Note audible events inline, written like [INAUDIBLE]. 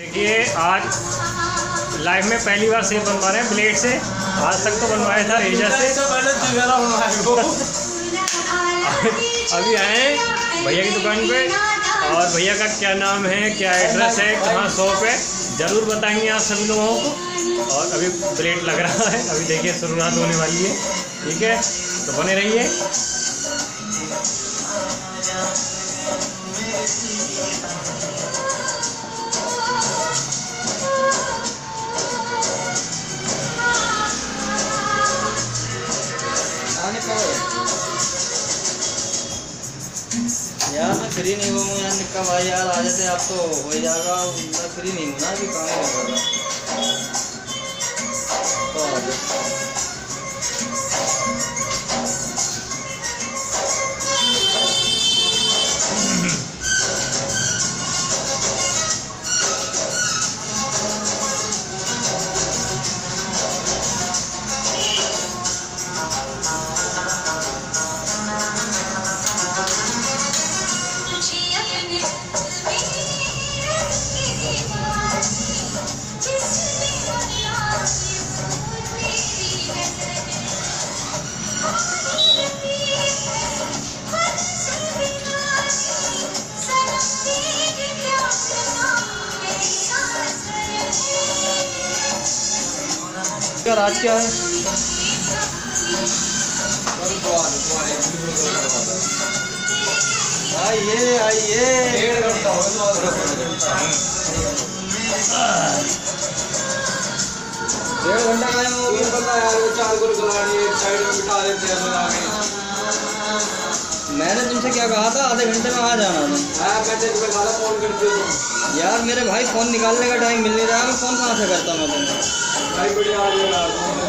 देखिए आज लाइफ में पहली बार सेब बनवा रहे हैं ब्लेड से। आज तक तो बनवाया था रेजर से। [LAUGHS] अभी आए भैया की दुकान पे। और भैया का क्या नाम है क्या एड्रेस है कहाँ शॉप है ज़रूर बताएँगे आप सभी लोगों को। और अभी ब्लेड लग रहा है अभी देखिए शुरुआत होने वाली है। ठीक है तो बने रहिए। यार, मैं फ्री नहीं हूँ यार निक्का भाई यार आ जाते आप तो हो जाएगा मैं फ्री नहीं हूँ ना अभी काम कर रहा तो क्या राज क्या है? आइए आइए। डेढ़ घंटा का है वो पता यार वो चार गोल गलानी एक साइड में बिठा देते हैं मैंने तुमसे क्या कहा था? आधे घंटे में आ जाना था हाँ यार मेरे भाई फ़ोन निकालने का टाइम मिल नहीं रहा। से करता मैं